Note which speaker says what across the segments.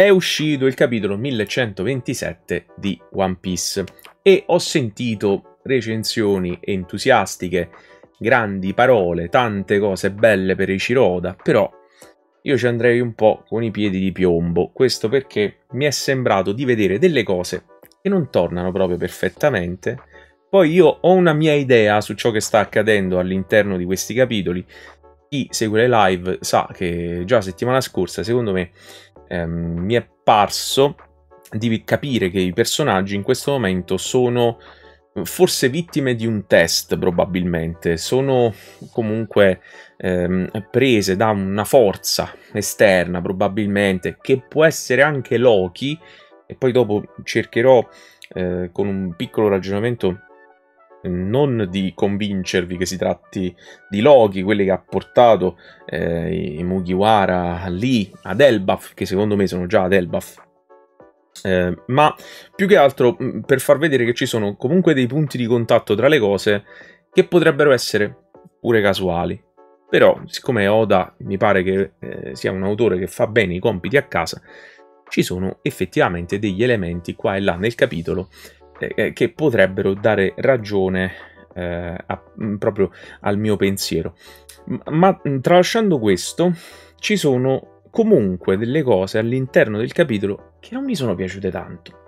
Speaker 1: è uscito il capitolo 1127 di One Piece e ho sentito recensioni entusiastiche, grandi parole, tante cose belle per Ichiroda, però io ci andrei un po' con i piedi di piombo, questo perché mi è sembrato di vedere delle cose che non tornano proprio perfettamente. Poi io ho una mia idea su ciò che sta accadendo all'interno di questi capitoli. Chi segue le live sa che già settimana scorsa, secondo me, ehm, mi è parso di capire che i personaggi in questo momento sono forse vittime di un test probabilmente, sono comunque ehm, prese da una forza esterna probabilmente, che può essere anche Loki, e poi dopo cercherò eh, con un piccolo ragionamento non di convincervi che si tratti di Loki, quelli che ha portato eh, i Mugiwara lì ad Elbaf, che secondo me sono già ad Elbaf, eh, ma più che altro mm, per far vedere che ci sono comunque dei punti di contatto tra le cose che potrebbero essere pure casuali. Però, siccome Oda mi pare che eh, sia un autore che fa bene i compiti a casa, ci sono effettivamente degli elementi qua e là nel capitolo eh, eh che potrebbero dare ragione eh, a, mm, proprio al mio pensiero. Ma mm, tralasciando questo, ci sono comunque delle cose all'interno del capitolo che non mi sono piaciute tanto,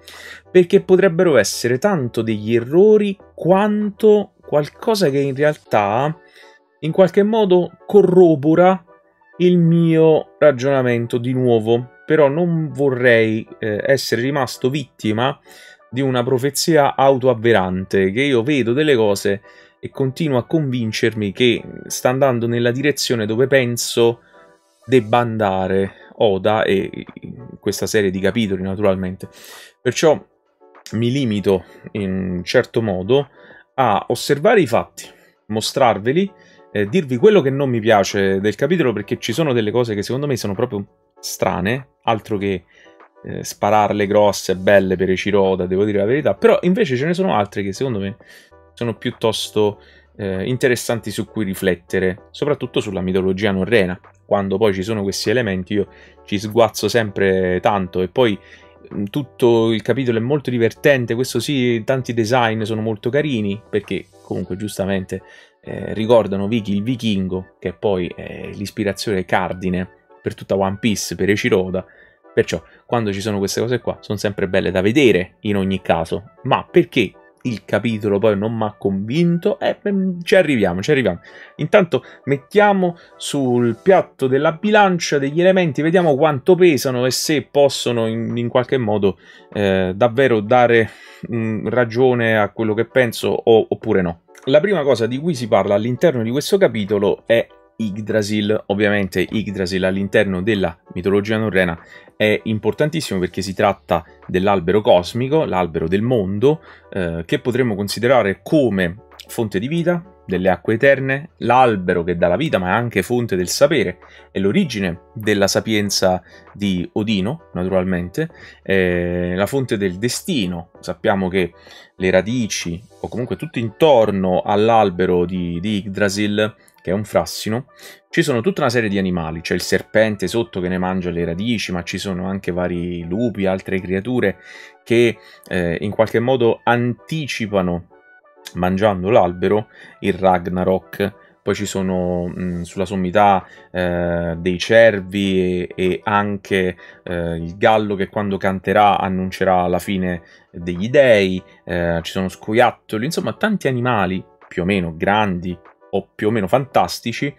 Speaker 1: perché potrebbero essere tanto degli errori quanto qualcosa che in realtà in qualche modo corrobora il mio ragionamento di nuovo, però non vorrei eh, essere rimasto vittima di una profezia autoavverante, che io vedo delle cose e continuo a convincermi che sta andando nella direzione dove penso debba andare Oda e questa serie di capitoli naturalmente. Perciò mi limito in certo modo a osservare i fatti, mostrarveli, eh, dirvi quello che non mi piace del capitolo perché ci sono delle cose che secondo me sono proprio strane, altro che eh, spararle grosse, belle per Eciroda, devo dire la verità, però invece ce ne sono altre che secondo me sono piuttosto eh, interessanti su cui riflettere, soprattutto sulla mitologia norrena. Quando poi ci sono questi elementi io ci sguazzo sempre tanto e poi tutto il capitolo è molto divertente, questo sì, tanti design sono molto carini perché comunque giustamente eh, ricordano Vicky il vichingo che poi è l'ispirazione cardine per tutta One Piece, per Eciroda. Perciò quando ci sono queste cose qua sono sempre belle da vedere in ogni caso, ma perché il capitolo poi non mi ha convinto eh, ci arriviamo, ci arriviamo. Intanto mettiamo sul piatto della bilancia degli elementi, vediamo quanto pesano e se possono in, in qualche modo eh, davvero dare mh, mm, ragione a quello che penso o, oppure no. La prima cosa di cui si parla all'interno di questo capitolo è Yggdrasil, ovviamente Yggdrasil all'interno della mitologia norrena è importantissimo perché si tratta dell'albero cosmico, l'albero del mondo, eh, che potremmo considerare come fonte di vita, delle acque eterne, l'albero che dà la vita ma è anche fonte del sapere, è l'origine della sapienza di Odino, naturalmente, è la fonte del destino, sappiamo che le radici o comunque tutto intorno all'albero di, di Yggdrasil che è un frassino, ci sono tutta una serie di animali, c'è il serpente sotto che ne mangia le radici, ma ci sono anche vari lupi, altre creature che eh, in qualche modo anticipano, mangiando l'albero, il Ragnarok. Poi ci sono mh, sulla sommità eh, dei cervi e, e anche eh, il gallo che quando canterà annuncerà la fine degli dei, eh, ci sono scoiattoli, insomma tanti animali più o meno grandi, o più o meno fantastici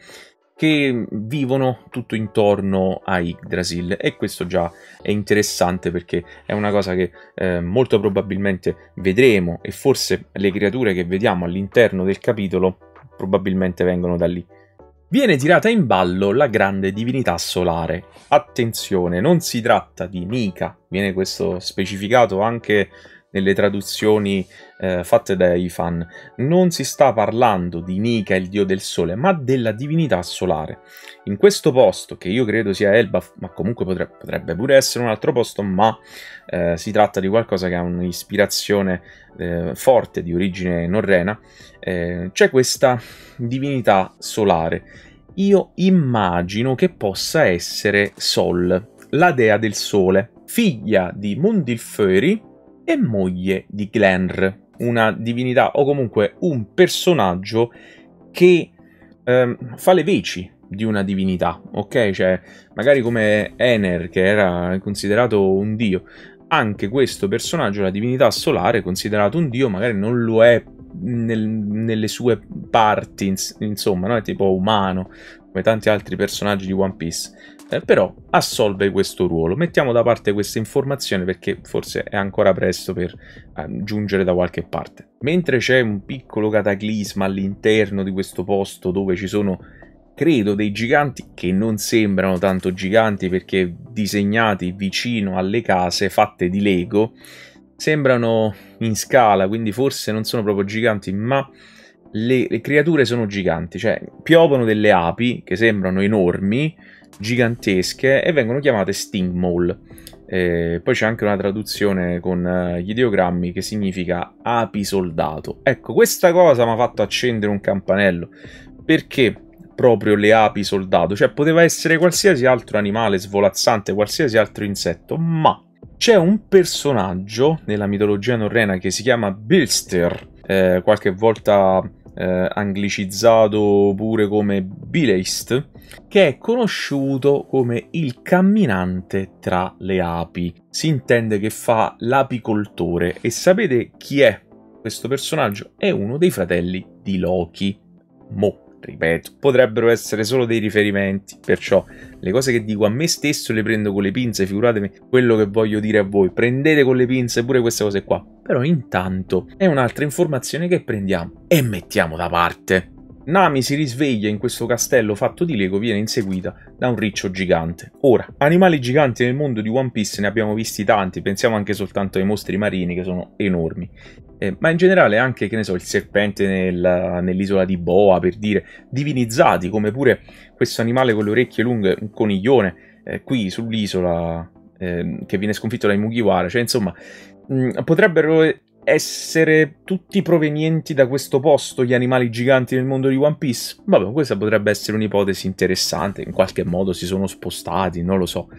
Speaker 1: che vivono tutto intorno a Yggdrasil e questo già è interessante perché è una cosa che eh, molto probabilmente vedremo e forse le creature che vediamo all'interno del capitolo probabilmente vengono da lì. Viene tirata in ballo la grande divinità solare. Attenzione, non si tratta di Nika, viene questo specificato anche nelle traduzioni eh, fatte dai fan. Non si sta parlando di Nika, il dio del sole, ma della divinità solare. In questo posto, che io credo sia Elbaf, ma comunque potrebbe, potrebbe pure essere un altro posto, ma eh, si tratta di qualcosa che ha un'ispirazione eh, forte di origine norrena, eh, c'è questa divinità solare. Io immagino che possa essere Sol, la dea del sole, figlia di Mondilferi e moglie di Glenr, una divinità o comunque un personaggio che ehm, fa le veci di una divinità, ok? Cioè, magari come Ener, che era considerato un dio, anche questo personaggio, la divinità solare, considerato un dio, magari non lo è nel, nelle sue parti, ins- insomma, no? è tipo umano, come tanti altri personaggi di One Piece. Eh, però assolve questo ruolo. Mettiamo da parte questa informazione perché forse è ancora presto per eh, giungere da qualche parte. Mentre c'è un piccolo cataclisma all'interno di questo posto dove ci sono credo dei giganti che non sembrano tanto giganti perché disegnati vicino alle case fatte di Lego sembrano in scala quindi forse non sono proprio giganti ma le, le creature sono giganti cioè piovono delle api che sembrano enormi gigantesche e vengono chiamate sting mole. Eh, poi c'è anche una traduzione con uh, gli ideogrammi che significa api soldato. Ecco questa cosa mi ha fatto accendere un campanello. Perché proprio le api soldato, cioè poteva essere qualsiasi altro animale svolazzante, qualsiasi altro insetto, ma c'è un personaggio nella mitologia norrena che si chiama Bilster, eh, qualche volta eh, anglicizzato pure come Bileist, che è conosciuto come il camminante tra le api. Si intende che fa l'apicoltore e sapete chi è questo personaggio? È uno dei fratelli di Loki. Mo ripeto, potrebbero essere solo dei riferimenti, perciò le cose che dico a me stesso le prendo con le pinze, figuratevi quello che voglio dire a voi, prendete con le pinze pure queste cose qua, però intanto è un'altra informazione che prendiamo e mettiamo da parte. Nami si risveglia in questo castello fatto di Lego, viene inseguita da un riccio gigante. Ora, animali giganti nel mondo di One Piece ne abbiamo visti tanti, pensiamo anche soltanto ai mostri marini che sono enormi. Eh, ma in generale anche, che ne so, il serpente nel, nell'isola di Boa, per dire, divinizzati, come pure questo animale con le orecchie lunghe, un coniglione, eh, qui sull'isola, eh, che viene sconfitto dai Mugiwara, cioè insomma, mh, mm, potrebbero essere tutti provenienti da questo posto gli animali giganti nel mondo di One Piece? Vabbè, questa potrebbe essere un'ipotesi interessante, in qualche modo si sono spostati, non lo so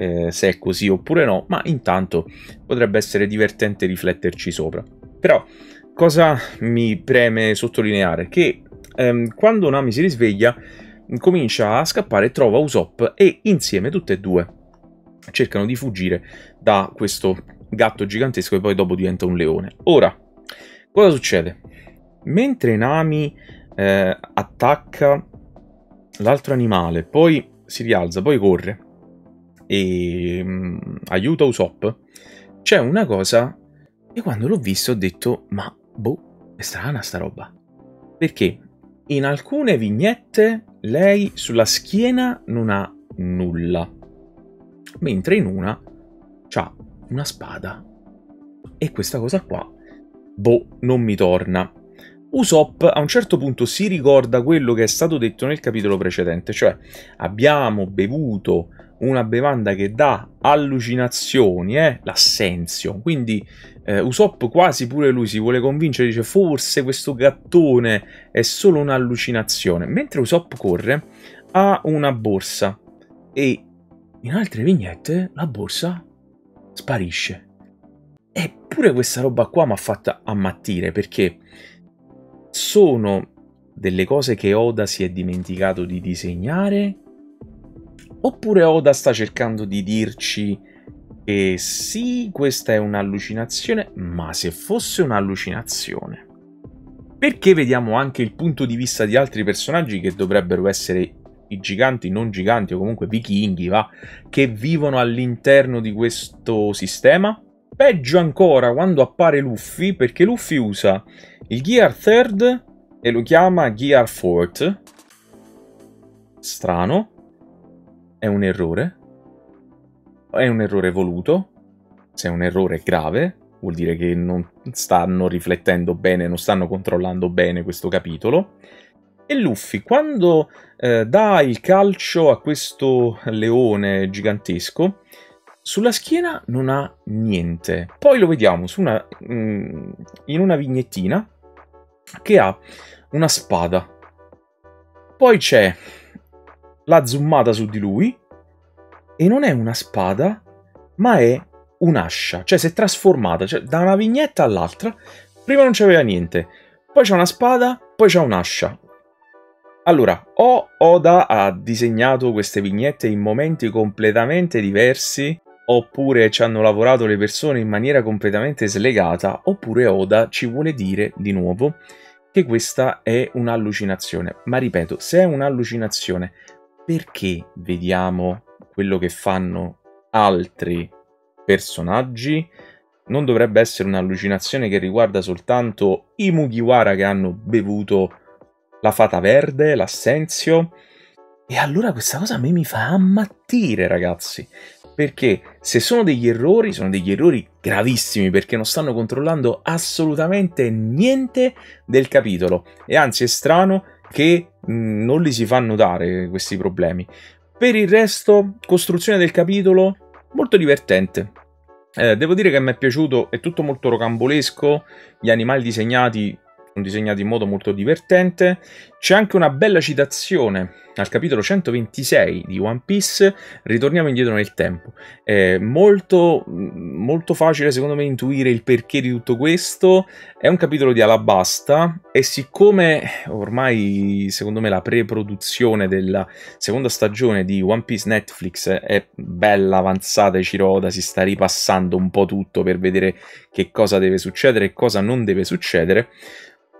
Speaker 1: eh, se è così oppure no, ma intanto potrebbe essere divertente rifletterci sopra. Però cosa mi preme sottolineare? Che ehm, quando Nami si risveglia comincia a scappare trova Usopp e insieme tutte e due cercano di fuggire da questo gatto gigantesco e poi dopo diventa un leone. Ora, cosa succede? Mentre Nami eh, attacca l'altro animale, poi si rialza, poi corre e mh, mm, aiuta Usopp, c'è una cosa che quando l'ho visto ho detto, ma boh, è strana sta roba. Perché in alcune vignette lei sulla schiena non ha nulla, mentre in una ha una spada. E questa cosa qua, boh, non mi torna. Usopp a un certo punto si ricorda quello che è stato detto nel capitolo precedente, cioè abbiamo bevuto una bevanda che dà allucinazioni, eh? l'assenzio. Quindi eh, Usopp quasi pure lui si vuole convincere, dice forse questo gattone è solo un'allucinazione. Mentre Usopp corre ha una borsa e in altre vignette la borsa sparisce. Eppure questa roba qua mi ha fatta ammattire perché sono delle cose che Oda si è dimenticato di disegnare oppure Oda sta cercando di dirci che sì, questa è un'allucinazione, ma se fosse un'allucinazione. Perché vediamo anche il punto di vista di altri personaggi che dovrebbero essere i giganti, non giganti o comunque vichinghi, va, che vivono all'interno di questo sistema. Peggio ancora quando appare Luffy, perché Luffy usa il Gear Third e lo chiama Gear Fourth. Strano. È un errore. È un errore voluto. Se è un errore grave, vuol dire che non stanno riflettendo bene, non stanno controllando bene questo capitolo. E Luffy, quando eh, dà il calcio a questo leone gigantesco, sulla schiena non ha niente. Poi lo vediamo una, mm, in una vignettina che ha una spada. Poi c'è la zoomata su di lui e non è una spada, ma è un'ascia, cioè si è trasformata, cioè da una vignetta all'altra, prima non c'aveva niente, poi c'è una spada, poi c'è un'ascia. Allora, o Oda ha disegnato queste vignette in momenti completamente diversi, oppure ci hanno lavorato le persone in maniera completamente slegata, oppure Oda ci vuole dire di nuovo che questa è un'allucinazione. Ma ripeto, se è un'allucinazione, perché vediamo quello che fanno altri personaggi? Non dovrebbe essere un'allucinazione che riguarda soltanto i Mugiwara che hanno bevuto la fata verde, l'assenzio? E allora questa cosa a me mi fa ammattire, ragazzi perché se sono degli errori, sono degli errori gravissimi perché non stanno controllando assolutamente niente del capitolo e anzi è strano che mh, non li si fa notare questi problemi. Per il resto, costruzione del capitolo molto divertente. Eh, devo dire che mi è piaciuto, è tutto molto rocambolesco, gli animali disegnati sono disegnati in modo molto divertente. C'è anche una bella citazione al capitolo 126 di One Piece, ritorniamo indietro nel tempo. È molto, molto facile secondo me intuire il perché di tutto questo. È un capitolo di Alabasta e siccome ormai secondo me la pre-produzione della seconda stagione di One Piece Netflix è bella avanzata e Ciroda si sta ripassando un po' tutto per vedere che cosa deve succedere e cosa non deve succedere,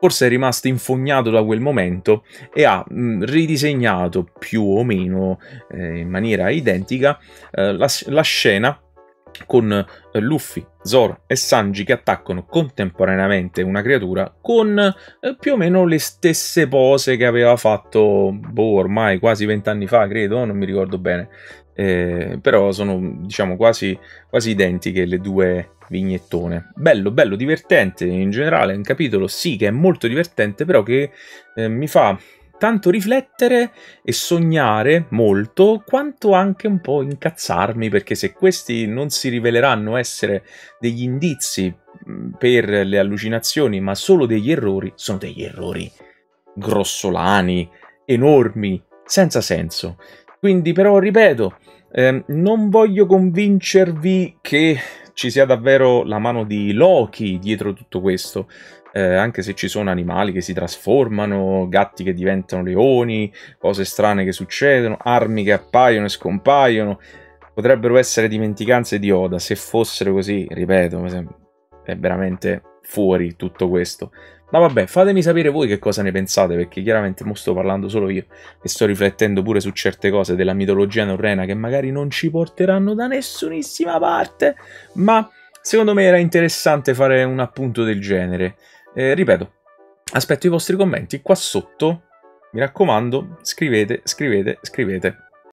Speaker 1: forse è rimasto infognato da quel momento e ha mm, ridisegnato più o meno eh, in maniera identica eh, la, la, scena con eh, Luffy, Zoro e Sanji che attaccano contemporaneamente una creatura con eh, più o meno le stesse pose che aveva fatto boh, ormai quasi vent'anni fa, credo, non mi ricordo bene. Eh, però sono diciamo quasi, quasi identiche le due vignettone. Bello, bello, divertente in generale, un capitolo sì che è molto divertente, però che eh, mi fa tanto riflettere e sognare molto, quanto anche un po' incazzarmi, perché se questi non si riveleranno essere degli indizi per le allucinazioni, ma solo degli errori, sono degli errori grossolani, enormi, senza senso. Quindi però, ripeto, eh, non voglio convincervi che ci sia davvero la mano di Loki dietro tutto questo. Eh, anche se ci sono animali che si trasformano, gatti che diventano leoni, cose strane che succedono, armi che appaiono e scompaiono, potrebbero essere dimenticanze di Oda. Se fossero così, ripeto, è veramente fuori tutto questo. Ma vabbè, fatemi sapere voi che cosa ne pensate, perché chiaramente non sto parlando solo io e sto riflettendo pure su certe cose della mitologia norrena che magari non ci porteranno da nessunissima parte, ma secondo me era interessante fare un appunto del genere. Eh, ripeto, aspetto i vostri commenti qua sotto, mi raccomando, scrivete, scrivete, scrivete.